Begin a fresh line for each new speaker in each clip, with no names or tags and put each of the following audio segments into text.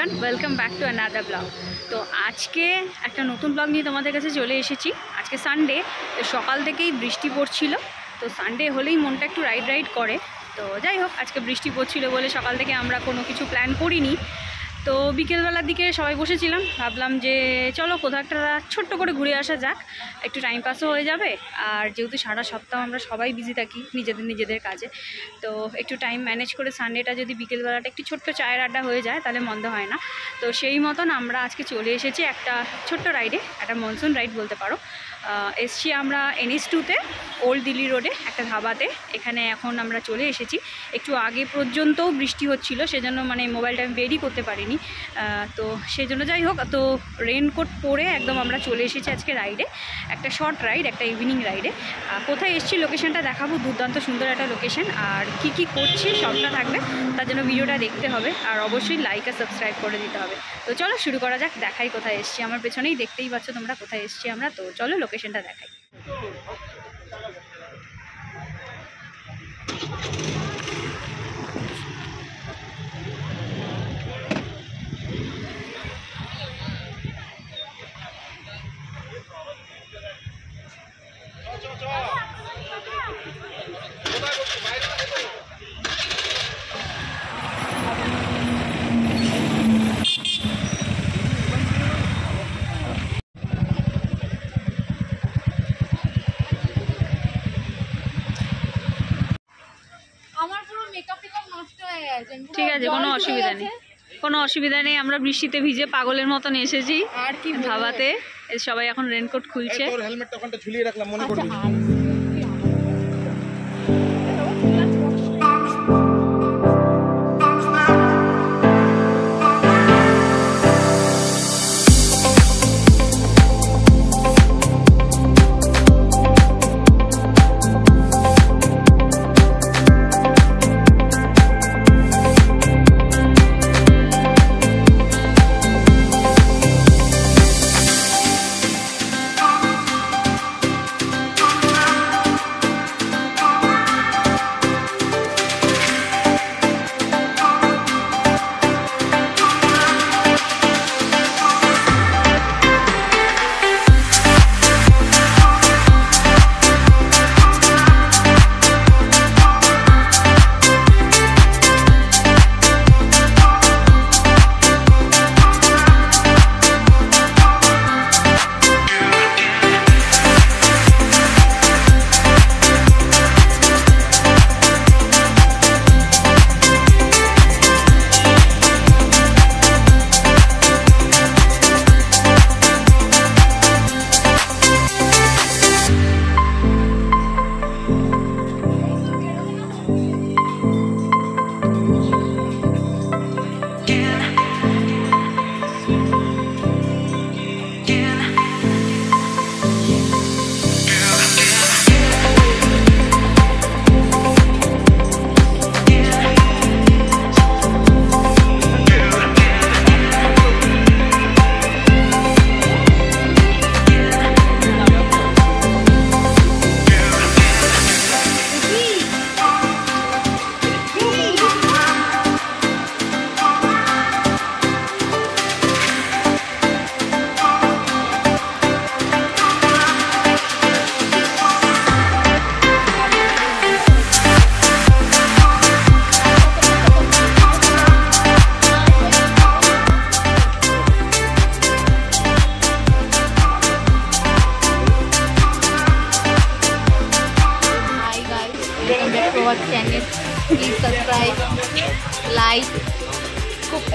Everyone welcome back to another blog তো আজকে একটা নতুন ব্লগ নিয়ে তোমাদের কাছে চলে এসেছি। আজকে সানডে সকাল থেকেই বৃষ্টি পড়ছিল। তো সানডে হলেই মনটা একটু রাইড রাইড করে। তো যাই হোক, আজকে বৃষ্টি পড়ছিল বলে সকাল থেকে আমরা কোনো কিছু প্ল্যান করিনি। তো বিকেলবেলার দিকে সবাই বসেছিলাম, ভাবলাম যে চলো কোথাও একটা ছোট্ট করে ঘুরে আসা যাক, একটু টাইম পাসও হয়ে যাবে। আর যেহেতু সারা সপ্তাহ আমরা সবাই বিজি থাকি নিজেদের নিজেদের কাজে, তো একটু টাইম ম্যানেজ করে সানডেটা যদি বিকেলবেলাটা একটু ছোট্ট চায়ের আড্ডা হয়ে যায়, তাহলে মন্দ হয় না। তো সেই মতন আমরা আজকে চলে এসেছি একটা ছোট্ট রাইডে একটা মনসুন রাইড বলতে পারো। এসছি আমরা এনএস টুতে ওল্ড দিল্লি রোডে একটা ধাবাতে। এখানে এখন আমরা চলে এসেছি। একটু আগে পর্যন্তও বৃষ্টি হচ্ছিল, সেজন্য মানে মোবাইলটা আমি বেরই করতে পারিনি। তো সেই জন্য যাই হোক, তো রেনকোট পরে একদম আমরা চলে এসেছি আজকে রাইডে একটা শর্ট রাইড একটা ইভিনিং রাইডে কোথায় এসেছি লোকেশনটা দেখাবো, দুর্দান্ত সুন্দর একটা লোকেশন আর কি কি করছি, সবটা থাকবে, তার জন্য ভিডিওটা দেখতে হবে। আর অবশ্যই লাইক আর সাবস্ক্রাইব করে দিতে হবে। তো চলো শুরু করা যাক, দেখাই কোথায় এসছি। আমার পেছনেই দেখতেই পাচ্ছ তোমরা কোথায় এসছি আমরা। তো চলো লোকেশনটা দেখাই
আমার পুরো মেকআপ টেকআপ নষ্ট হয়ে গেছে পুরো
ঠিক আছে কোনো অসুবিধা নেই। কোনো অসুবিধা নেই আমরা বৃষ্টিতে ভিজে পাগলের মতন এসেছি।
আর কি ভাবাতে।
ধাবাতে সবাই এখন রেনকোট খুলছে।
হেলমেটটা ঝুলিয়ে রাখলাম মনে
Again.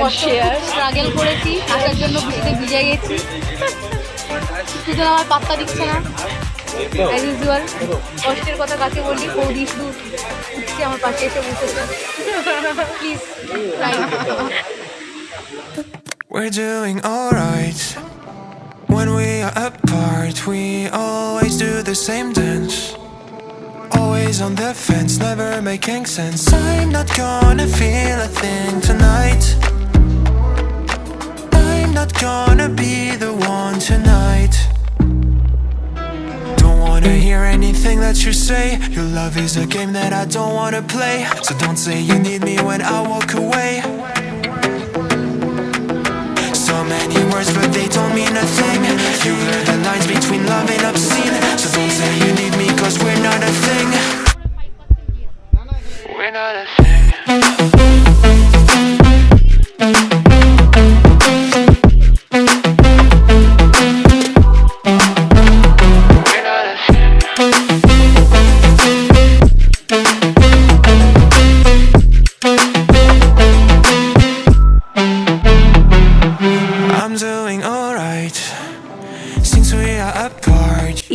স্ট্রাগল করেছি আসার জন্য বৃষ্টিতে ভিজে গেছি সুতরাং আমার পাত্তা দিচ্ছে না অ্যাজ ইউজুয়াল কষ্টের কথা কাকে বলি বৌদি শুধু উঠছে আমার পাশে এসে বসেছে please
We're doing alright. When we are apart, we always do the same dance. Always on the fence, never making sense. I'm not gonna feel a thing tonight. Not gonna be the one tonight. Don't wanna hear anything that you say. Your love is a game that I don't wanna play. So don't say you need me when I walk away. So many words, but they don't mean a thing. You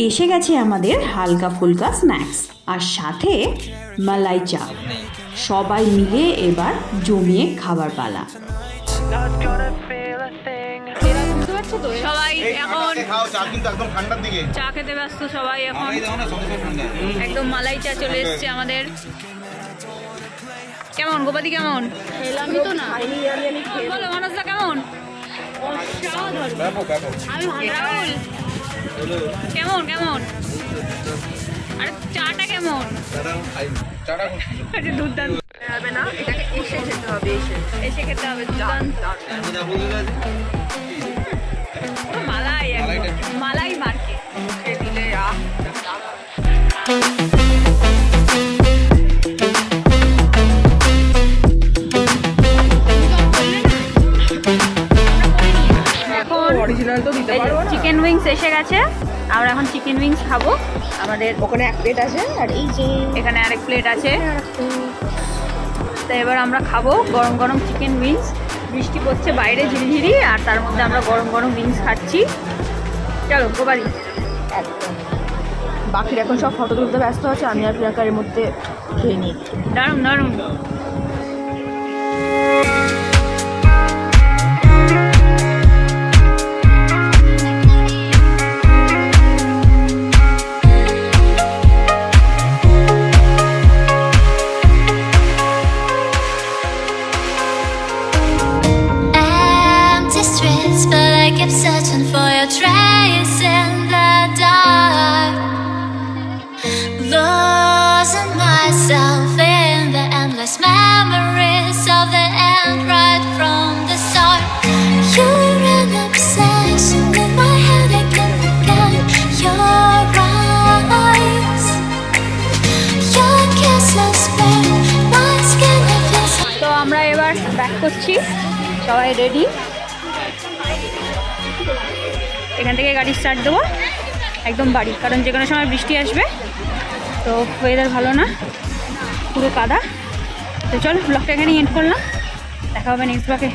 এসে গেছে আমাদের হালকা ফুলকা snacks আর সাথে মালাই চা সবাই মিলে এবার জমিয়ে খাবার পালা.
সবাই এখন
চা
খেতে ব্যস্ত সবাই এখন। একদম মালাই চা চলে এসছে আমাদের। কেমন গোপাদি কেমন?
খেলামই তো না।
বলো মনসদা কেমন? কেমন কেমন? আরে চাটা কেমন? দুর্দান্ত। হবে না এটাকে এসে খেতে হবে এসে। এসে খেতে হবে দুর্দান্ত। এসে গেছে। আমরা এখন চিকেন উইংস খাব। আমাদের ওখানে এক প্লেট আছে আর এই যে এখানে আরেক প্লেট আছে। তো এবার আমরা খাব গরম গরম চিকেন উইংস বৃষ্টি পড়ছে বাইরে ঝিরিঝিরি আর তার মধ্যে আমরা গরম গরম উইংস খাচ্ছি। চলো গোবারি
বাকিরা এখন সব ফটো তুলতে ব্যস্ত আছে আমি আর প্রিয়াঙ্কার এর মধ্যে খেয়ে নিই।
দারুণ দারুণ। করছি সবাই রেডি এখান থেকে গাড়ি স্টার্ট দেবো। একদম বাড়ি, কারণ যে কোনো সময় বৃষ্টি আসবে, তো ওয়েদার ভালো না, পুরো কাদা। তো চল ব্লগটা এখানেই এন্ড করলাম। দেখা হবে নেক্সট ব্লগে